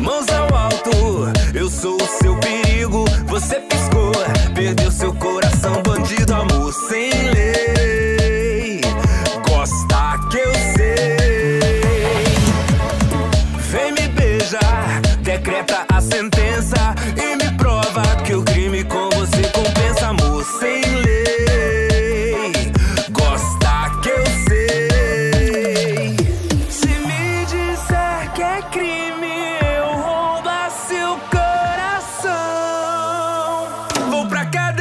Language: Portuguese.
mãos ao alto. Eu sou o seu perigo, você piscou, perdeu seu coração, bandido, amor sem lei. Gosta que eu sei. Vem me beijar, decreta a sentença e me prova. pra cada